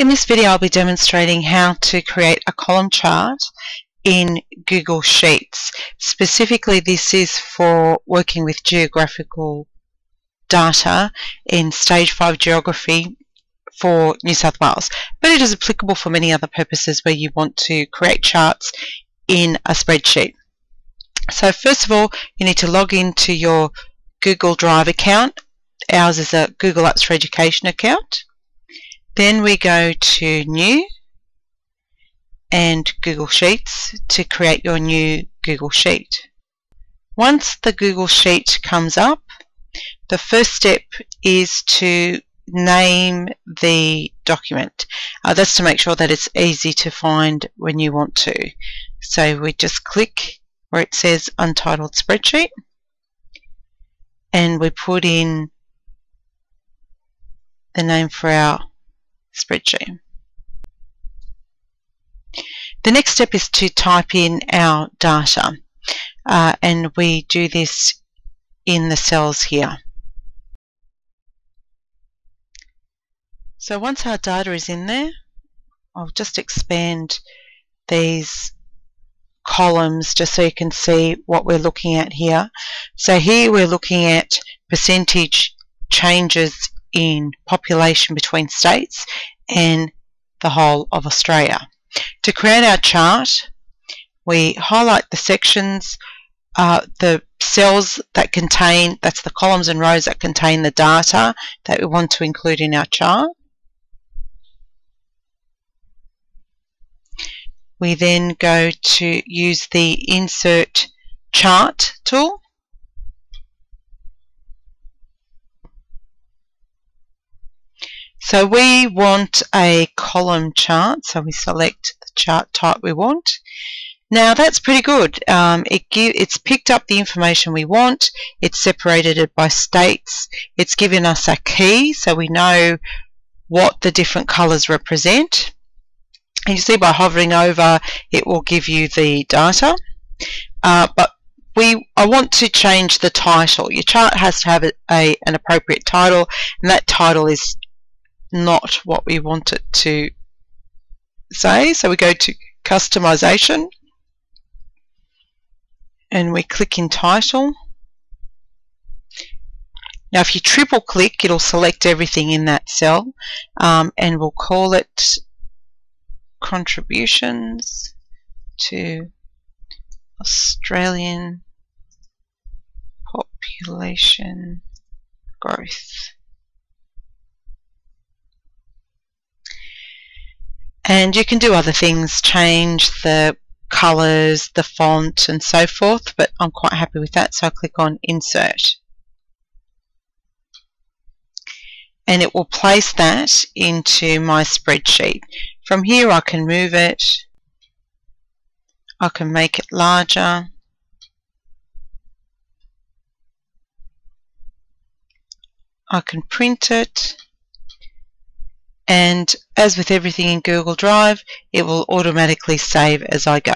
In this video I'll be demonstrating how to create a column chart in Google Sheets. Specifically this is for working with geographical data in Stage 5 Geography for New South Wales but it is applicable for many other purposes where you want to create charts in a spreadsheet. So first of all you need to log into your Google Drive account. Ours is a Google Apps for Education account. Then we go to New and Google Sheets to create your new Google Sheet. Once the Google Sheet comes up, the first step is to name the document. Uh, that's to make sure that it's easy to find when you want to. So we just click where it says Untitled Spreadsheet and we put in the name for our spreadsheet. The next step is to type in our data uh, and we do this in the cells here. So once our data is in there, I'll just expand these columns just so you can see what we're looking at here. So here we're looking at percentage changes in population between states and the whole of Australia. To create our chart, we highlight the sections, uh, the cells that contain, that's the columns and rows that contain the data that we want to include in our chart. We then go to use the Insert Chart tool. So we want a column chart, so we select the chart type we want. Now that's pretty good. Um, it give, it's picked up the information we want. It's separated it by states. It's given us a key so we know what the different colours represent. And you see by hovering over it will give you the data. Uh, but we I want to change the title. Your chart has to have a, a, an appropriate title and that title is not what we want it to say. So we go to customization and we click in title. Now if you triple click it'll select everything in that cell um, and we'll call it contributions to Australian population growth. And you can do other things, change the colors, the font and so forth, but I'm quite happy with that so I click on insert. And it will place that into my spreadsheet. From here I can move it, I can make it larger, I can print it and as with everything in Google Drive it will automatically save as I go.